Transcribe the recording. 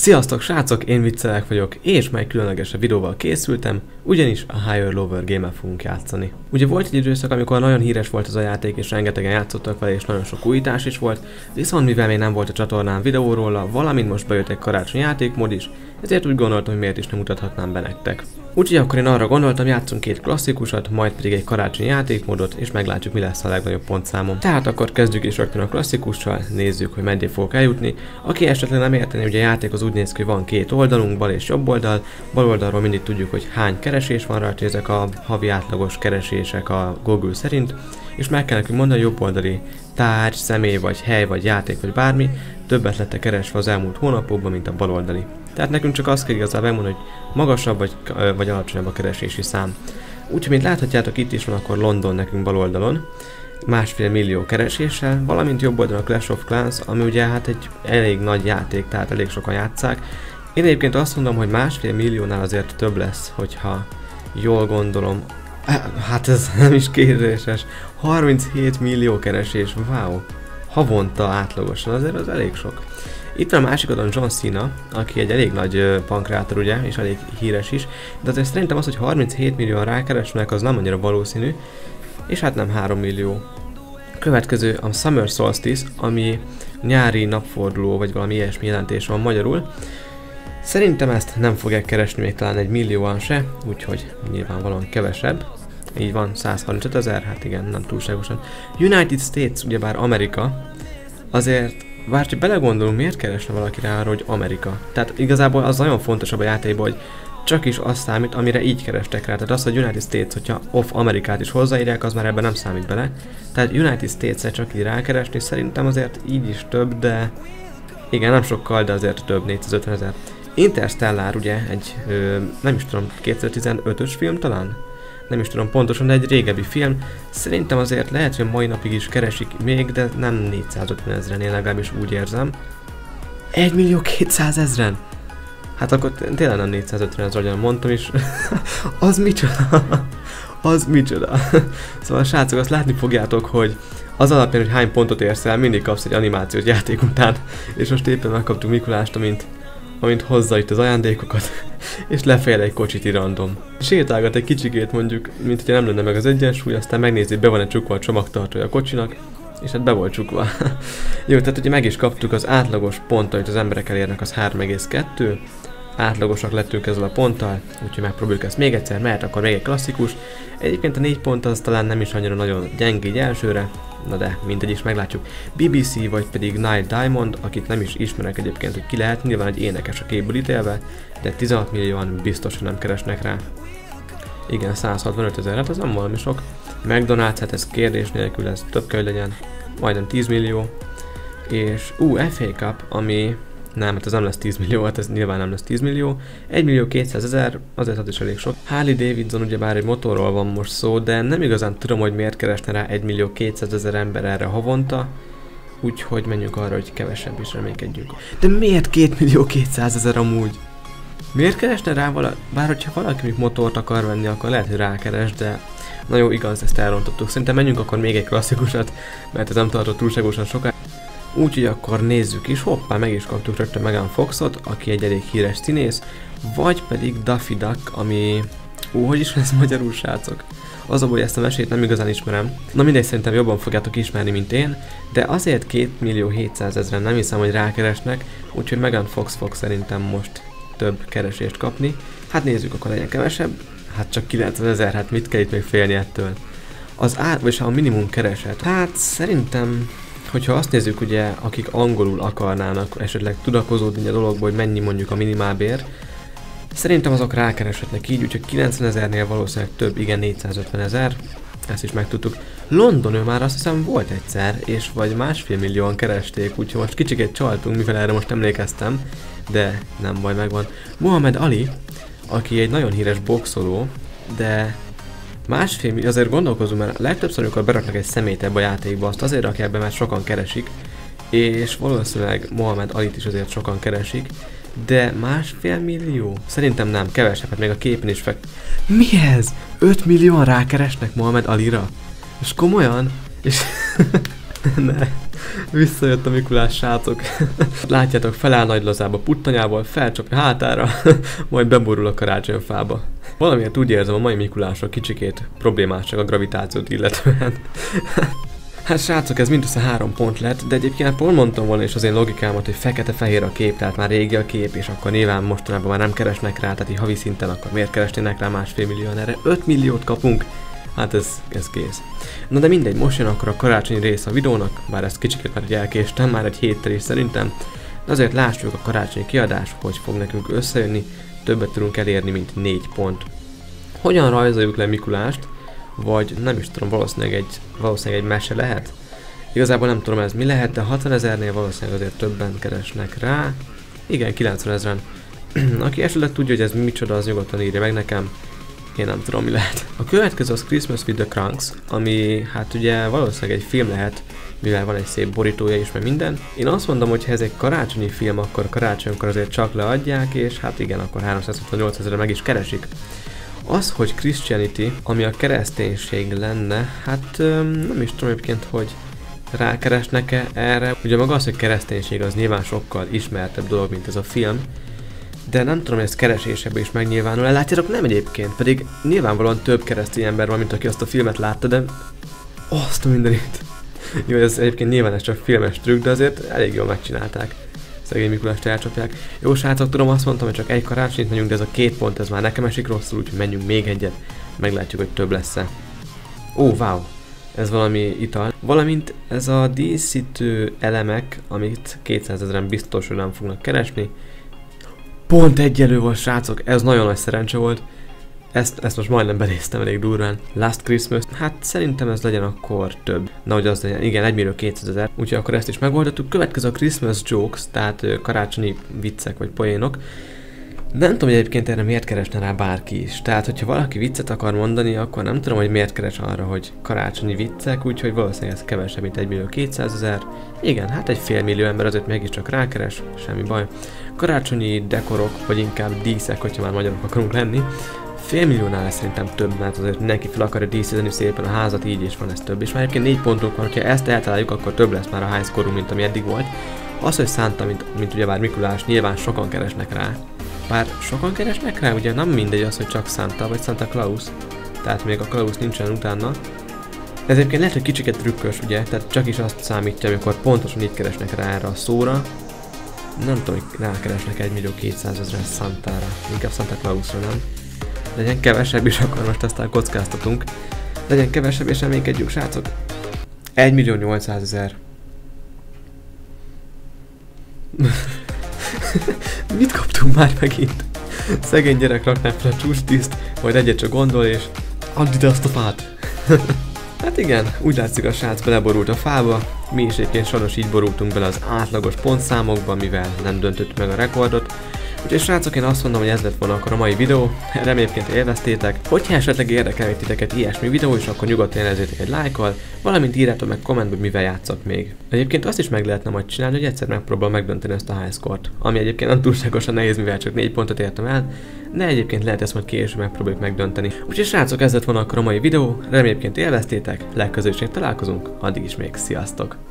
Sziasztok srácok, én Viccelek vagyok, és meg különlegesebb videóval készültem, ugyanis a Higher Lower game fogunk játszani. Ugye volt egy időszak, amikor nagyon híres volt ez a játék, és rengetegen játszottak vele, és nagyon sok újítás is volt, viszont mivel még nem volt a csatornán videó róla, valamint most bejött egy karácsonyi játékmód is, ezért úgy gondoltam, hogy miért is nem mutathatnám be nektek. Úgyhogy akkor én arra gondoltam, játszunk két klasszikusat, majd pedig egy karácsonyi játékmódot, és meglátjuk mi lesz a legnagyobb pontszámom. Tehát akkor kezdjük is rögtön a klasszikussal, nézzük, hogy meddig fogok eljutni. Aki esetleg nem érteni, ugye a játék az úgy néz ki, hogy van két oldalunk, bal és jobb oldal. Bal oldalról mindig tudjuk, hogy hány keresés van rajta, ezek a havi átlagos keresések a Google szerint, és meg kell nekünk mondani a jobb oldali tárgy, személy, vagy hely, vagy játék, vagy bármi, többet lett keresve az elmúlt hónapokban, mint a baloldali. Tehát nekünk csak azt kell igazából megmondani, hogy magasabb vagy, vagy alacsonyabb a keresési szám. Úgyhogy, mint láthatjátok, itt is van akkor London nekünk bal oldalon, másfél millió kereséssel, valamint jobb oldalon a Clash of Clans, ami ugye hát egy elég nagy játék, tehát elég sokan játszák. Én egyébként azt mondom, hogy másfél milliónál azért több lesz, hogyha jól gondolom. Hát ez nem is kérdéses. 37 millió keresés, wow! Havonta átlagosan, azért az elég sok. Itt van a másik oldalon John Cena, aki egy elég nagy pankrátor ugye, és elég híres is, de azért szerintem az, hogy 37 millió rákeresnek, az nem annyira valószínű, és hát nem 3 millió. Következő a Summer Solstice, ami nyári napforduló, vagy valami ilyesmi jelentés van magyarul. Szerintem ezt nem fogják keresni még talán egy millióan se, úgyhogy nyilvánvalóan kevesebb. Így van, 135 ezer, hát igen, nem túlságosan. United States, ugyebár Amerika, azért bár csak belegondolunk, miért keresne valaki rá arra, hogy Amerika? Tehát igazából az nagyon fontosabb a játékban, hogy csak is az számít, amire így kerestek rá. Tehát az, hogy United States, hogyha off Amerikát is hozzáírják, az már ebben nem számít bele. Tehát United States-re csak így rákeresni, szerintem azért így is több, de igen, nem sokkal, de azért több, 450 ezer. Interstellar ugye egy, ö, nem is tudom, 2015-ös film talán? nem is tudom pontosan, de egy régebbi film. Szerintem azért lehet, hogy mai napig is keresik még, de nem 450 ezeren, én legalábbis úgy érzem. 1 millió 200 ezeren? Hát akkor tényleg nem 450 ezer, ahogyan mondtam is. az micsoda? az micsoda? szóval srácok, azt látni fogjátok, hogy az alapján, hogy hány pontot érsz el, mindig kapsz egy animációs játék után, és most éppen megkaptuk Mikulást, amint amint hozza itt az ajándékokat, és lefejel egy kocsit random. Sétálgat egy kicsikét mondjuk, mint hogyha nem lenne meg az egyensúly, aztán megnézi, be van-e csukva a csomagtartója a kocsinak, és hát be volt csukva. Jó, tehát ugye meg is kaptuk az átlagos pont, amit az emberek elérnek, az 3,2, átlagosak lettünk ezzel a ponttal, úgyhogy megpróbáljuk ezt még egyszer, mert akkor még egy klasszikus. Egyébként a négy pont az talán nem is annyira nagyon gyeng így elsőre, na de mindegy is meglátjuk. BBC vagy pedig Night Diamond, akit nem is ismerek egyébként, hogy ki lehet, nyilván egy énekes a képből ítélve, de 16 millióan biztos, hogy nem keresnek rá. Igen, 165 ezer, hát az nem valami sok. McDonald's, hát ez kérdés nélkül, ez több kell, hogy legyen. Majdnem 10 millió. És, ú, FA Cup, ami nem, hát ez nem lesz 10 millió, hát ez nyilván nem lesz 10 millió. 1 millió 200 ezer, azért az is elég sok. Harley Davidson ugyebár egy motorról van most szó, de nem igazán tudom, hogy miért keresne rá 1 millió 200 ezer ember erre havonta. Úgyhogy menjünk arra, hogy kevesebb is reménykedjünk. De miért 2 millió 200 ezer amúgy? Miért keresne rá vala... Bár hogyha valaki még motort akar venni, akkor lehet, hogy rákeres, de Na jó, igaz, ezt elrontottuk. Szerintem menjünk akkor még egy klasszikusat, mert ez nem tartott túlságosan sokáig. Úgyhogy akkor nézzük is, hoppá, meg is kaptuk rögtön Megan Foxot, aki egy elég híres színész, vagy pedig Daffy Duck, ami... Ó, hogy is van ez magyarul, srácok? Az a ezt a mesét nem igazán ismerem. Na mindegy, szerintem jobban fogjátok ismerni, mint én, de azért 2 millió 700 ezeren nem hiszem, hogy rákeresnek, úgyhogy Megan Fox fog szerintem most több keresést kapni. Hát nézzük, akkor legyen kevesebb. Hát csak 90 ezer, hát mit kell itt még félni ettől? Az ár, vagy a minimum kereset. Hát szerintem hogyha azt nézzük ugye, akik angolul akarnának esetleg tudakozódni a dologból, hogy mennyi mondjuk a minimálbér, szerintem azok rákereshetnek így, úgyhogy 90 ezernél valószínűleg több, igen 450 ezer, ezt is megtudtuk. London ő már azt hiszem volt egyszer, és vagy másfél millióan keresték, úgyhogy most kicsikét csaltunk, mivel erre most emlékeztem, de nem baj, megvan. Muhammad Ali, aki egy nagyon híres boxoló, de Másfél millió, azért gondolkozunk, mert legtöbbször, amikor beraknak egy szemét ebbe a játékba, azt azért rakják be, mert sokan keresik, és valószínűleg Mohamed Alit is azért sokan keresik, de másfél millió? Szerintem nem, kevesebb, hát még a képen is fek... Mi ez? 5 millióan rákeresnek Mohamed Alira? És komolyan? És... ne. Visszajött a Mikulás srácok. Látjátok, feláll nagy lazába puttanyával, felcsapja hátára, majd beborul a karácsonyfába. Valamiért úgy érzem, a mai Mikulások kicsikét problémásak a gravitációt illetően. Hát srácok, ez mindössze három pont lett, de egyébként pont mondtam volna is az én logikámat, hogy fekete-fehér a kép, tehát már régi a kép, és akkor nyilván mostanában már nem keresnek rá, tehát így havi szinten akkor miért keresnének rá másfél millió, erre 5 milliót kapunk, hát ez, ez kész. Na de mindegy, most jön akkor a karácsonyi rész a videónak, bár ezt kicsit már elkéstem, már egy héttel is szerintem, de azért lássuk a karácsonyi kiadás, hogy fog nekünk összejönni, többet tudunk elérni, mint 4 pont. Hogyan rajzoljuk le Mikulást? vagy nem is tudom, valószínűleg egy, valószínűleg egy mese lehet. Igazából nem tudom ez mi lehet, de 60 ezernél valószínűleg azért többen keresnek rá. Igen, 90 ezeren. Aki esetleg tudja, hogy ez micsoda, az nyugodtan írja meg nekem. Én nem tudom, mi lehet. A következő az Christmas with the Cranks, ami hát ugye valószínűleg egy film lehet, mivel van egy szép borítója is, meg minden. Én azt mondom, hogy ha ez egy karácsonyi film, akkor karácsonykor azért csak leadják, és hát igen, akkor 368 ezerre meg is keresik. Az, hogy Christianity, ami a kereszténység lenne, hát nem is tudom egyébként, hogy rákeresnek-e erre. Ugye maga az, hogy kereszténység az nyilván sokkal ismertebb dolog, mint ez a film, de nem tudom, hogy ez keresésebben is megnyilvánul. Látjátok, nem egyébként, pedig nyilvánvalóan több keresztény ember van, mint aki azt a filmet látta, de azt a mindenit. Jó, ez egyébként nyilván ez csak filmes trükk, de azért elég jól megcsinálták szegény Mikulást elcsapják. Jó srácok, tudom, azt mondtam, hogy csak egy karácsonyt megyünk, de ez a két pont, ez már nekem esik rosszul, úgyhogy menjünk még egyet. Meglátjuk, hogy több lesz-e. Ó, wow! Ez valami ital. Valamint ez a díszítő elemek, amit 200 ezeren biztos, hogy nem fognak keresni. Pont egyelő volt, srácok, ez nagyon nagy szerencse volt. Ezt, ezt most majdnem benéztem elég durván. Last Christmas, hát szerintem ez legyen akkor több. Na, hogy az legyen, igen, 1 millió 200 ezer. Úgyhogy akkor ezt is megoldottuk. Következő a Christmas jokes, tehát karácsonyi viccek vagy poénok. Nem tudom, hogy egyébként erre miért keresne rá bárki is. Tehát, hogyha valaki viccet akar mondani, akkor nem tudom, hogy miért keres arra, hogy karácsonyi viccek, úgyhogy valószínűleg ez kevesebb, mint 1 millió 200 ezer. Igen, hát egy fél millió ember azért mégiscsak rákeres, semmi baj. Karácsonyi dekorok, vagy inkább díszek, hogyha már magyarok akarunk lenni, félmilliónál lesz szerintem több, mert azért mindenki fel akarja díszíteni szépen a házat, így is van ez több. És már egyébként négy pontunk van, ha ezt eltaláljuk, akkor több lesz már a high mint ami eddig volt. Az, hogy Santa, mint, mint ugye bár Mikulás, nyilván sokan keresnek rá. Bár sokan keresnek rá, ugye nem mindegy az, hogy csak Santa vagy Santa Claus. Tehát még a Claus nincsen utána. Ez egyébként lehet, hogy kicsiket trükkös, ugye? Tehát csak is azt számítja, amikor pontosan itt keresnek rá erre a szóra. Nem tudom, hogy rákeresnek 1 millió 200 ezer Santára. Inkább Santa Clausra, nem? Legyen kevesebb is, akkor most aztán kockáztatunk. Legyen kevesebb és reménykedjük, srácok. 1 millió 800 ezer. Mit kaptunk már megint? Szegény gyerek rakná fel a csústiszt, majd egyet csak gondol és add ide azt a fát. hát igen, úgy látszik a srác beleborult a fába, mi is egyébként sajnos így borultunk bele az átlagos pontszámokba, mivel nem döntött meg a rekordot, Úgyhogy srácok, én azt mondom, hogy ez lett volna akkor a mai videó. Remélként élveztétek. Hogyha esetleg érdekel titeket ilyesmi videó is, akkor nyugodtan jelezzétek egy lájkkal, valamint írjátok meg kommentbe, hogy mivel játszok még. Egyébként azt is meg lehetne majd csinálni, hogy egyszer megpróbál megdönteni ezt a high score-t, ami egyébként nem túlságosan nehéz, mivel csak 4 pontot értem el, de egyébként lehet ezt majd később megpróbáljuk megdönteni. Úgyhogy srácok, ez lett volna akkor a mai videó, remélként élveztétek, legközelebb találkozunk, addig is még sziasztok!